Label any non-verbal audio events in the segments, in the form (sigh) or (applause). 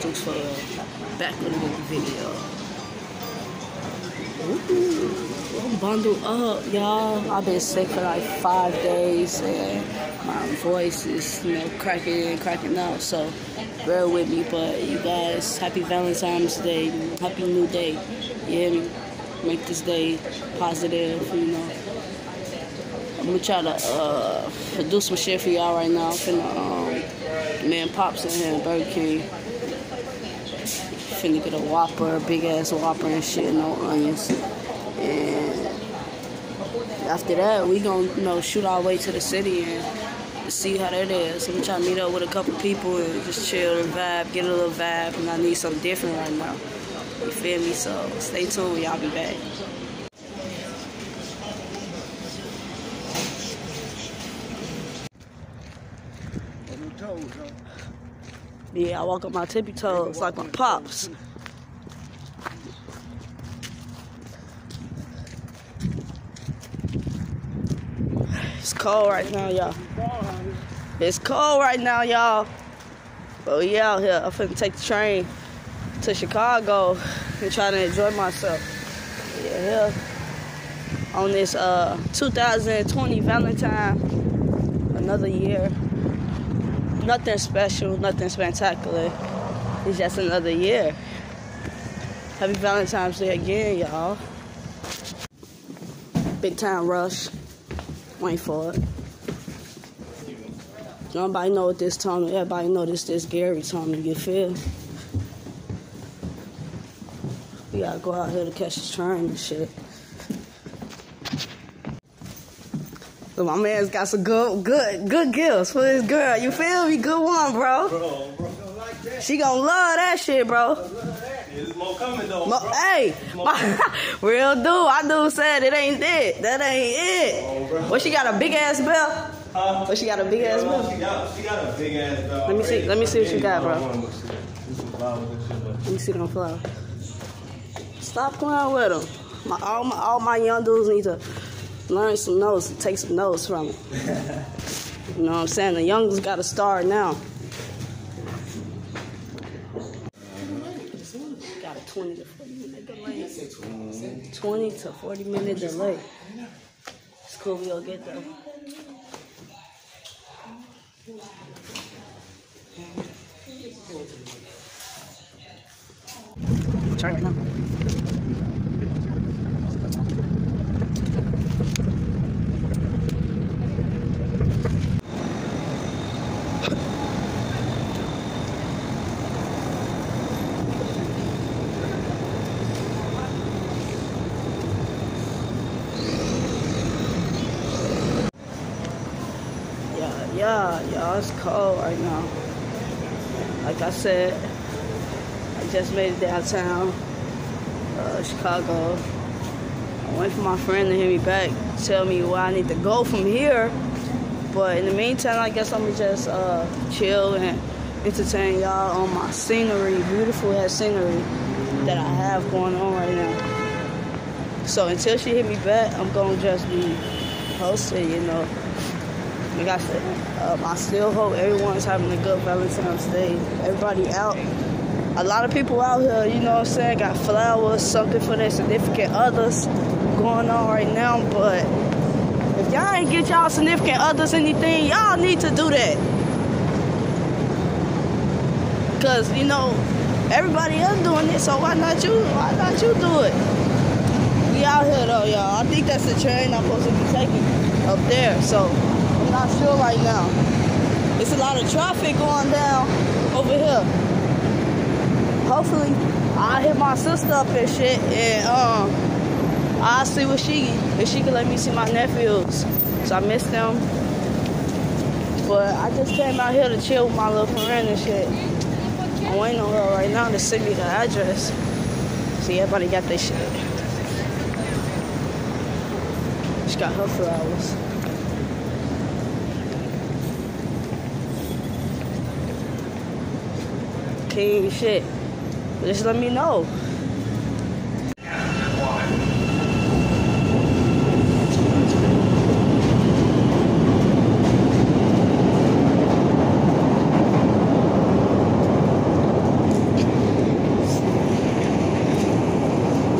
Thanks for back with the video. Ooh, I'm bundled up, y'all. I've been sick for like five days and my voice is, you know, cracking and cracking out. So bear with me. But you guys, happy Valentine's Day. Happy new day. Yeah, make this day positive, you know. I'm gonna try to uh, do some shit for y'all right now. I'm finna, um, man, Pops in here, Burger King. Finna get a Whopper, big ass Whopper and shit, no onions. And after that, we gonna, you know, shoot our way to the city and see how that is. I'm trying to meet up with a couple people and just chill and vibe, get a little vibe, and I need something different right now. You feel me? So stay tuned, y'all be back. Yeah, I walk on my tippy toes like my pops. It's cold right now, y'all. It's cold right now, y'all. But we out here. I'm finna take the train to Chicago and try to enjoy myself. Yeah, here on this uh 2020 Valentine, another year. Nothing special, nothing spectacular. It's just another year. Happy Valentine's Day again, y'all. Big time rush. Wait for it. Nobody know what this time. Everybody know this this Gary time. You feel? We gotta go out here to catch the train and shit. My man's got some good, good, good gifts for his girl. You feel me? Good one, bro. Bro, bro, don't like. She gonna love that shit, bro. There's more coming though, Mo- bro. hey, my, (laughs) real dude. I do said it ain't it. That ain't Oh, it. bro. What she got a big ass belt? Huh? What she got a big ass Yeah, belt? she got, she got a big ass belt. Let me see- let me see what you got, bro. Yeah, this is flowers and shit, but- Let me see them flowers. Stop playing with them. My, all my all my young dudes need to learn some notes, and take some notes from them. you know what I'm saying? The youngers got to start now. Got a 20 to 40 minute delay. 20 to 40 minute delay. It's cool, we gonna get there. Try right now. Yeah, yeah, it's cold right now. Like I said, I just made it downtown, uh, Chicago. I wait for my friend to hit me back, tell me where I need to go from here. But in the meantime, I guess I'm gonna just uh, chill and entertain y'all on my scenery, beautiful ass scenery that I have going on right now. So until she hit me back, I'm gonna just be hosting, you know. Like I said, um, I still hope everyone's having a good Valentine's Day. Everybody out. A lot of people out here, you know what I'm saying, got flowers, something for their significant others going on right now. But if y'all ain't get y'all significant others anything, y'all need to do that. Cause you know, everybody else doing it, so why not you? Why not you do it? We out here though, y'all. I think that's the train I'm supposed to be taking up there. So I'm not sure right now. It's a lot of traffic going down over here. Hopefully, I'll hit my sister up and shit, and um, I'll see what she if she can let me see my nephews. So I miss them. But I just came out here to chill with my little friend and shit. I'm waiting on her right now to send me the address. See, everybody got their shit. She got her flowers. King shit. Just let me know.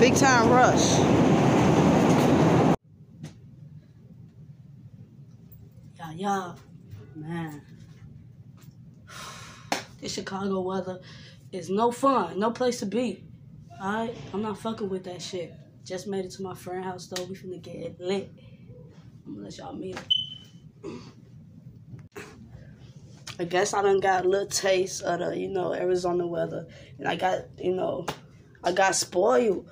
Big time rush. Yeah, yeah, man. This Chicago weather is no fun, no place to be. Alright, I'm not fucking with that shit. Just made it to my friend house though. We finna get it lit. I'm gonna let y'all meet it. I guess I done got a little taste of the, you know, Arizona weather. And I got, you know, I got spoiled.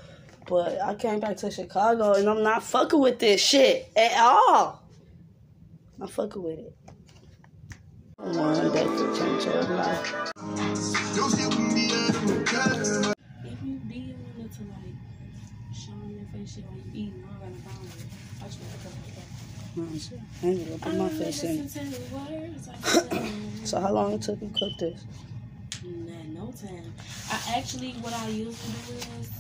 But I came back to Chicago and I'm not fucking with this shit at all. I'm fucking with it. One day to change your life. If you be wanted to like show me your face shit while you eating, I got a problem with it. I just want to go like that. I ain't gonna put my face in. Listen to the words I (coughs) say. So how long it took you to cook this? Nah, no time. I actually, what I used to do is.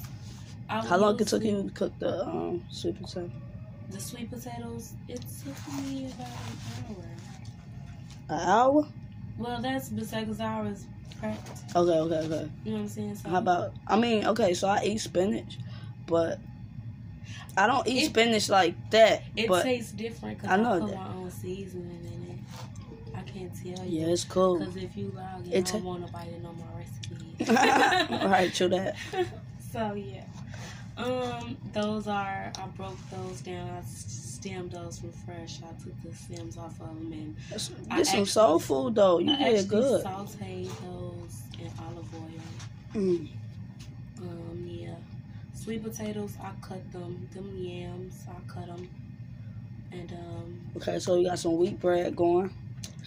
I How long it took you to cook the um, sweet potato? The sweet potatoes, it took me about an hour. An hour? Well, that's because I was prepped. Okay, okay, okay. You know what I'm saying? So How about? I mean, okay, so I eat spinach, but I don't eat It- spinach like that. It tastes different because I I, know put that. my own seasoning in it. I can't tell you. yeah, it's cool. Because if you log in, It I ta- don't want nobody to know my (laughs) recipes. All right, chill that. (laughs) so yeah. Um, those are I broke those down. I stemmed those from fresh. I took the stems off of them and This I some actually- soul food though. You I did good. sauteed those in olive oil. Mm. Um, yeah. Sweet potatoes, I cut them. Them yams, I cut them. And um, Okay, so you got some wheat bread going.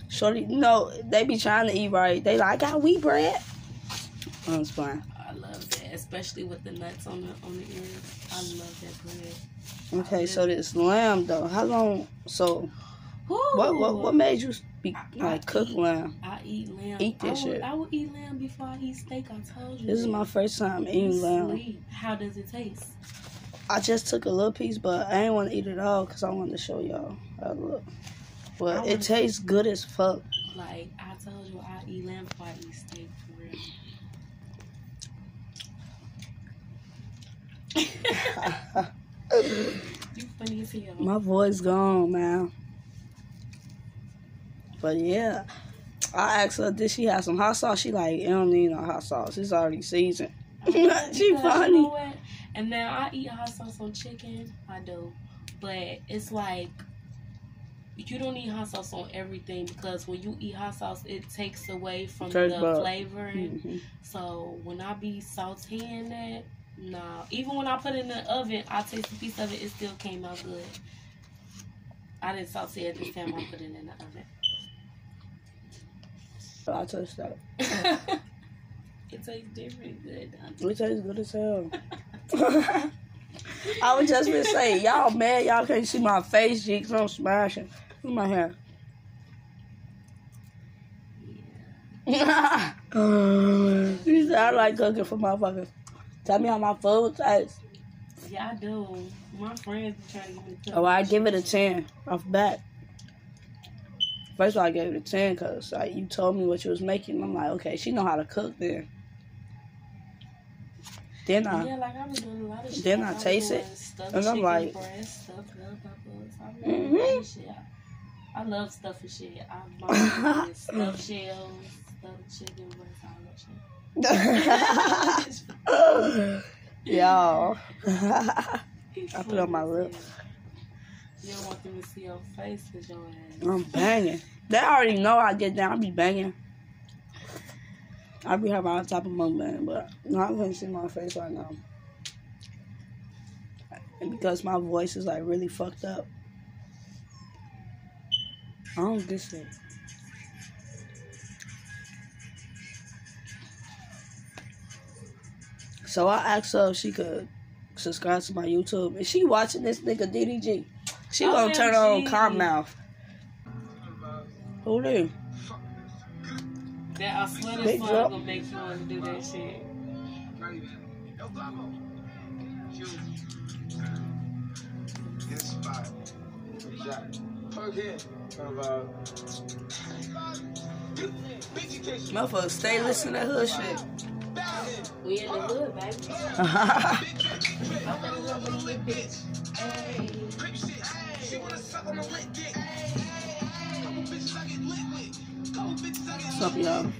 Shorty, no, they be trying to eat right. They like, I got wheat bread. I'm just. I love that, especially with the nuts on the on the ears. I love. Okay, so this lamb though, how long? So Woo! what what what made you be like I cook eat- lamb? I eat lamb. Eat this I would, shit. I would eat lamb before I eat steak. I told you. This is my first time eating lamb. How does it taste? I just took a little piece, but I ain't want to eat it all because I wanted to show y'all how it look. But it tastes good as fuck. Like I told you, I eat lamb before I eat steak for real. (laughs) (laughs) you funny as hell. My voice gone, man. But yeah, I asked her, did she have some hot sauce? She like, it don't need no hot sauce. It's already seasoned. (laughs) she Because You know funny. what? And now I eat hot sauce on chicken. I do, but it's like you don't need hot sauce on everything because when you eat hot sauce, it takes away from the flavor. Mhm. So when I be sauteing that, nah. Even when I put it in the oven, I taste a piece of it. It still came out good. I didn't saute it this time. I put it in the oven. I touched that. (laughs) it tastes different good. don't it? Tastes good as hell. (laughs) I was just gonna say, y'all mad, y'all can't see my face cheeks. I'm smashing. Look at my hair. (laughs) you said I like cooking for my motherfuckers. Tell me how my food tastes. Yeah, I do. My friends be trying to get me. Oh, I give it a 10 off the bat. First of all, I gave it a 10 because like, you told me what you was making. I'm like, okay, she know how to cook then. Then I, Yeah, like I was doing a lot of shit. Then Like, I taste it, and I'm like- breast, stuffed peppers. I be doing a lot of shit. I, I love stuffing shit. I (laughs) is stuffed shells, stuffed chicken breast, all that shit. Y'all. I put on my lip. You don't want them to see your face with your ass. I'm banging. They already know I get down. I be banging. I be having all type of movement, but no, I couldn't see my face right now. And because my voice is like really fucked up. I don't get shit. So I asked her if she could subscribe to my YouTube. And she watching this nigga DDG. She oh, gonna turn on OMG. Cottonmouth. Who do? That I swear this song gonna make you want to do that shit. Motherfucker, stay listening to her shit. We in the hood, baby. I'm in the hood with a bitch. Hey. What's up, y'all?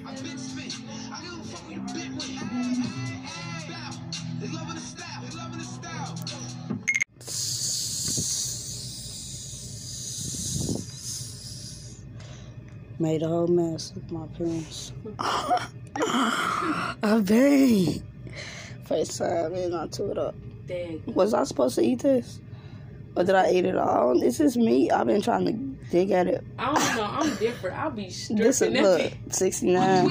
Made a whole mess with my parents. I bang. First time, and I tore it up. Dang. Was I supposed to eat this? Or did I eat it all? This is meat. I've been trying to dig at it. I don't know. I'm different. I'll be (laughs) This is stripping look, that. 69.